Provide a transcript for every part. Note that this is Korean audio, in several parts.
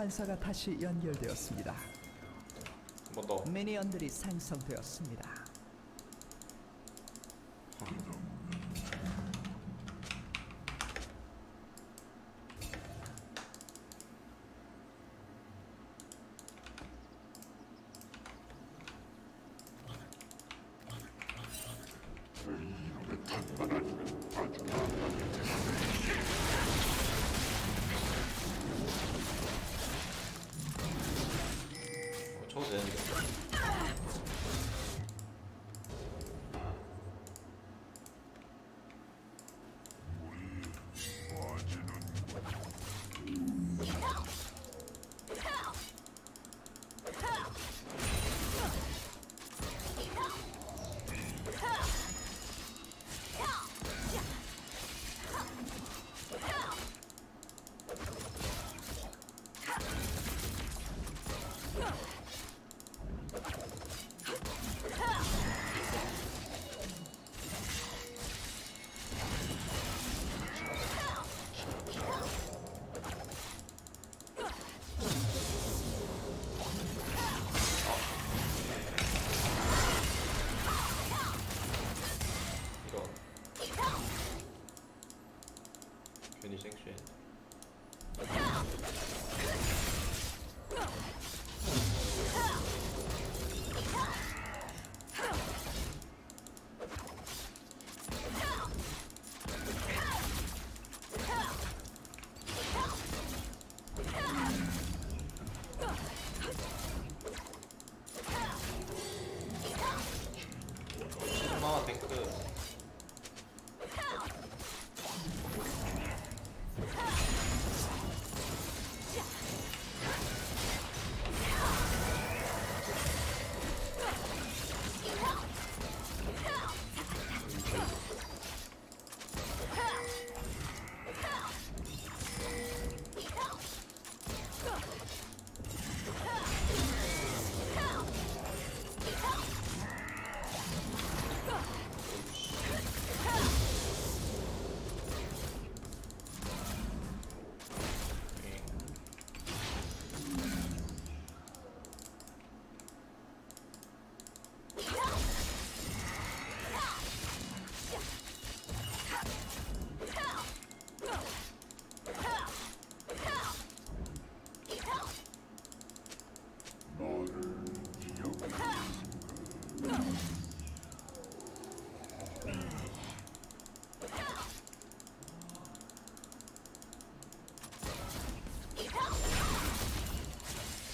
소환사가 다시 연결되었습니다. 한번 더. 미니언들이 생성되었습니다.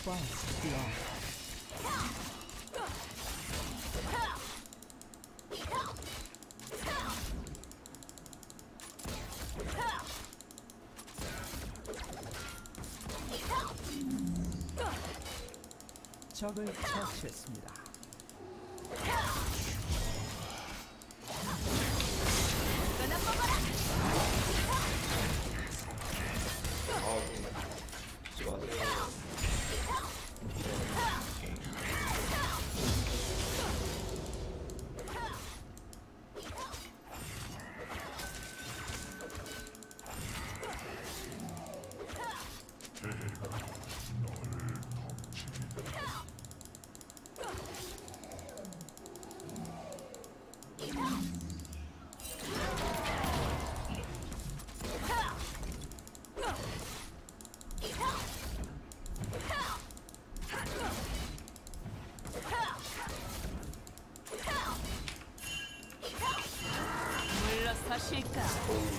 First blood. 적을 처치했습니다. 물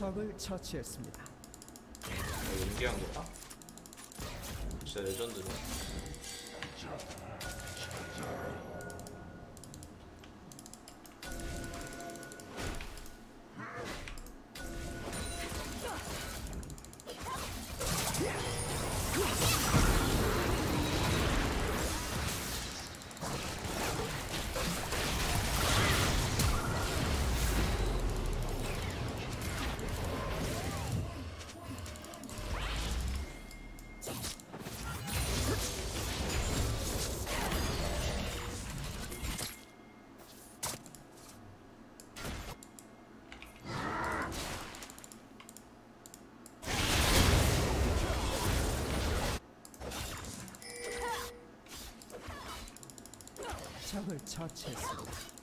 적을 처치했습니다. 아, 연기한 거야? 진짜 레전드네. 적을 처치했습니다.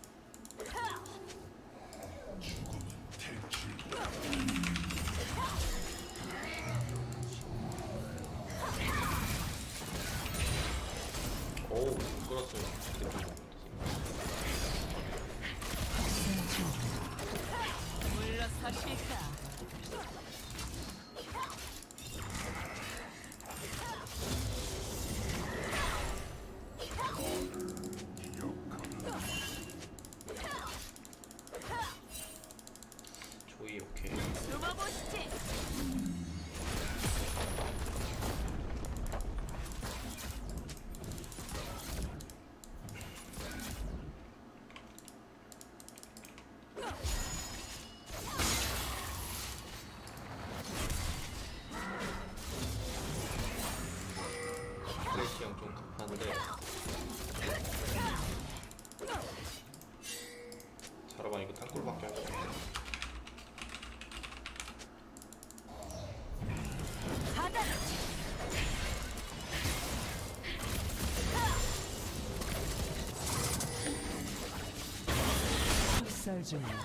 학살 중입니다.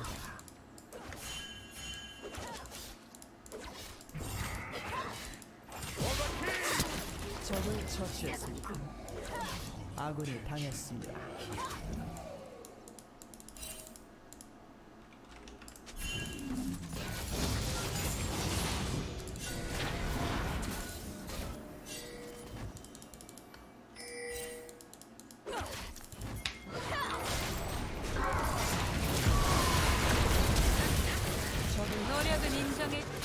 적을 처치했습니다. 아군이 당했습니다. 노력은 인정해.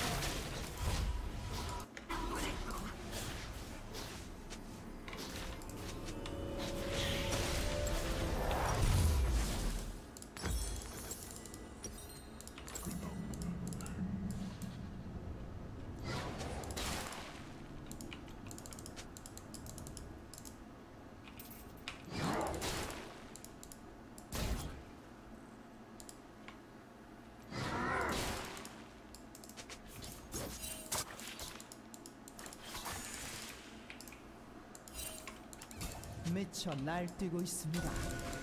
미쳐 날뛰고 있습니다.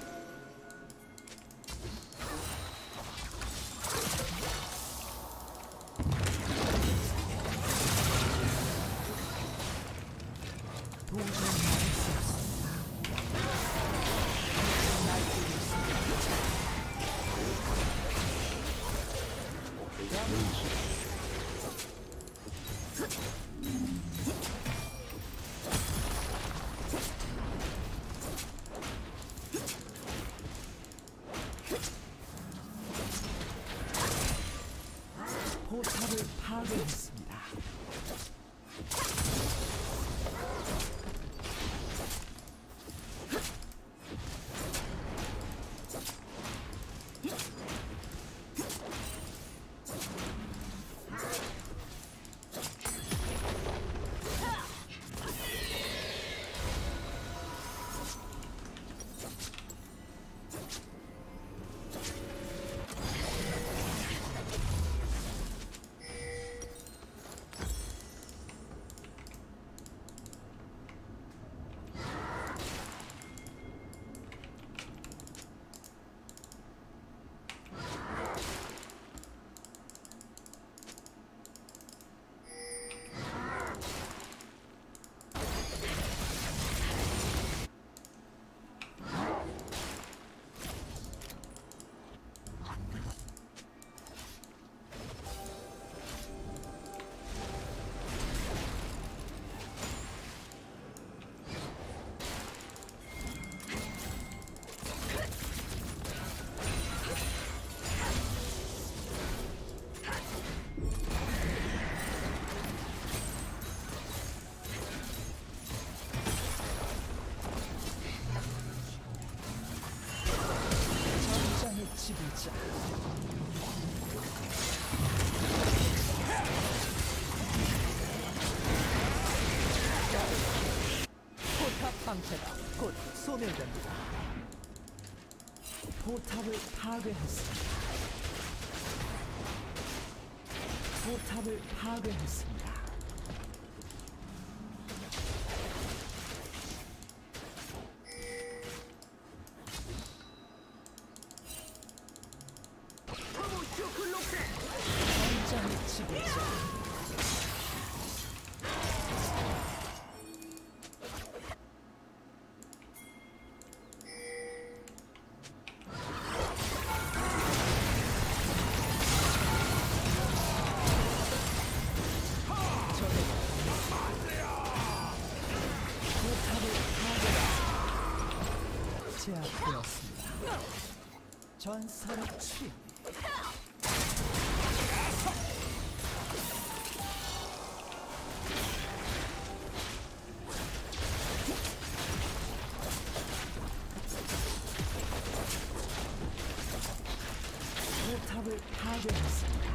방패가 곧 소멸됩니다. 포탑을 파괴했습니다. 포탑을 파괴했습니다. 전설의 치 포탑을 파괴했습니다.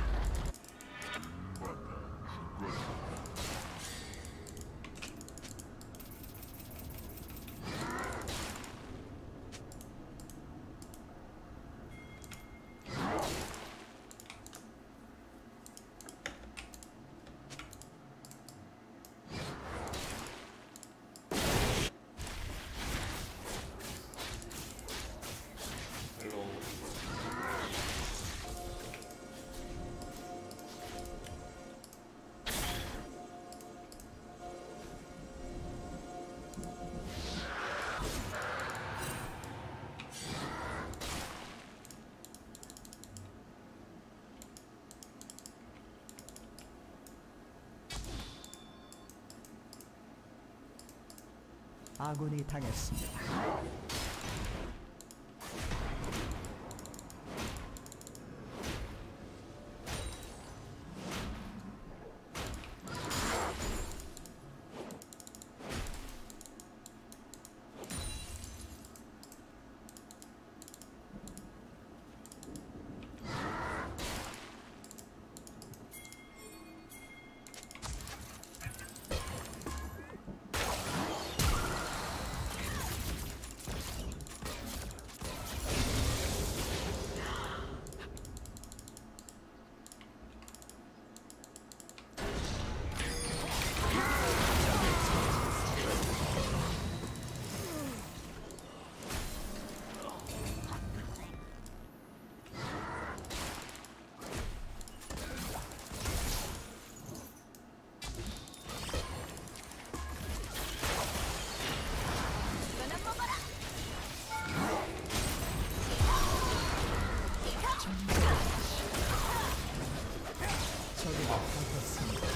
아군이 당했습니다. 적을 바꿨습니다.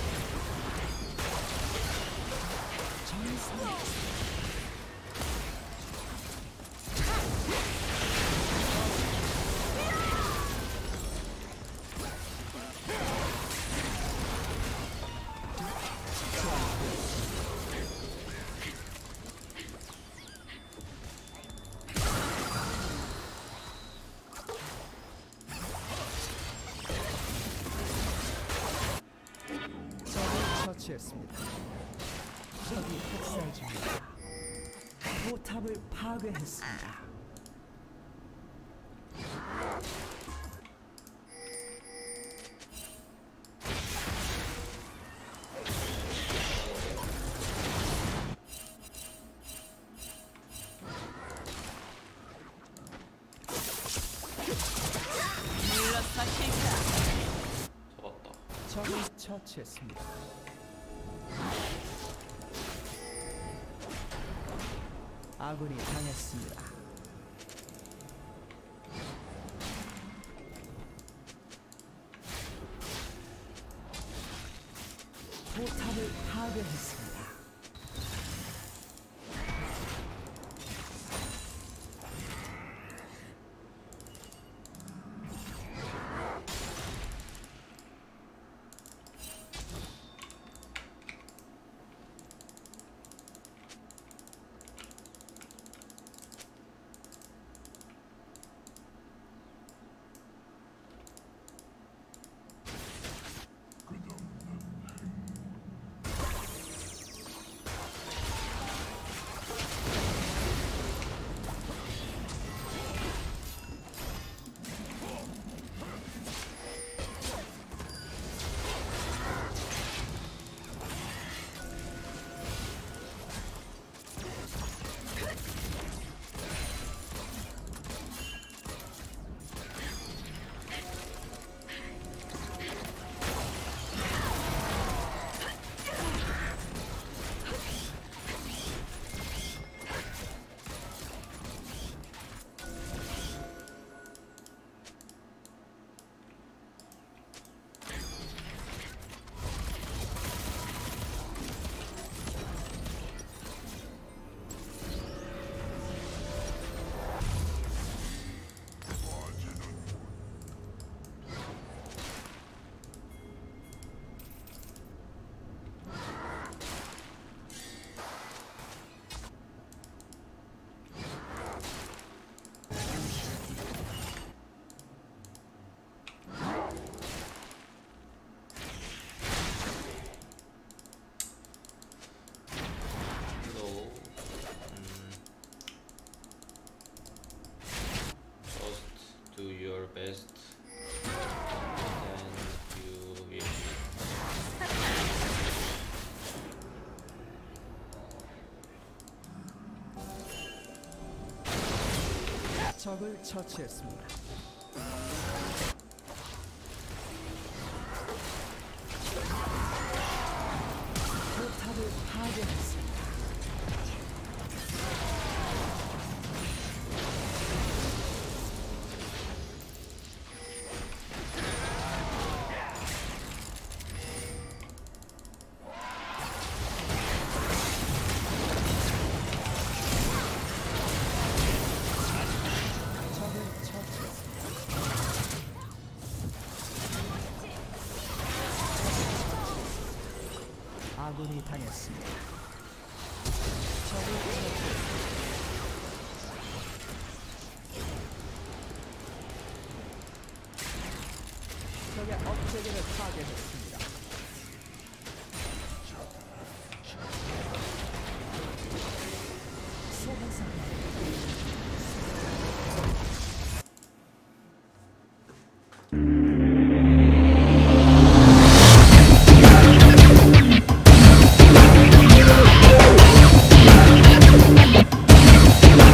처치했습니다. 적이 학살 중입니다. 포탑을 파괴했습니다. 물러서실까? 잡았다 적을 처치했습니다. 아군이 당했습니다. 포탑을 파괴했습니다. 적을 처치했습니다. 아군이 당했습니다. 적의 업체계를 파괴했습니다.